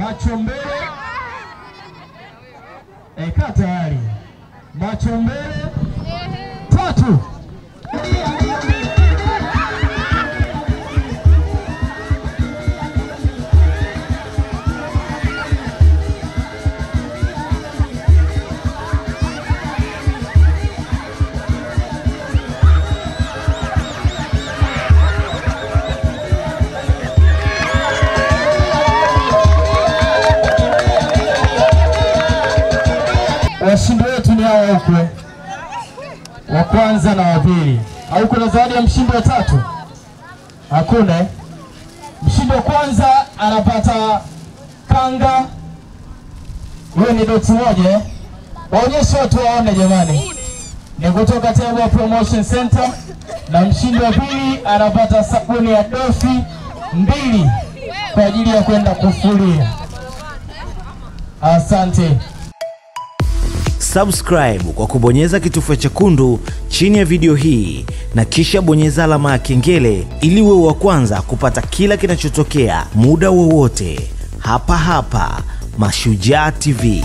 macho mbele. eka tayari, macho mbele, tatu. Ukwe wa kwanza na wa pili, au kuna zawadi ya mshindi wa tatu? Hakuna. eh? Mshindi wa kwanza anapata kanga, hiyo ni doti moja. eh? Waonyeshe watu waone jamani, ni kutoka Table Promotion Center, na mshindi wa pili anapata sabuni ya dofi mbili kwa ajili ya kwenda kufulia. Asante. Subscribe kwa kubonyeza kitufe chekundu chini ya video hii na kisha bonyeza alama ya kengele ili uwe wa kwanza kupata kila kinachotokea muda wowote hapa hapa Mashujaa TV.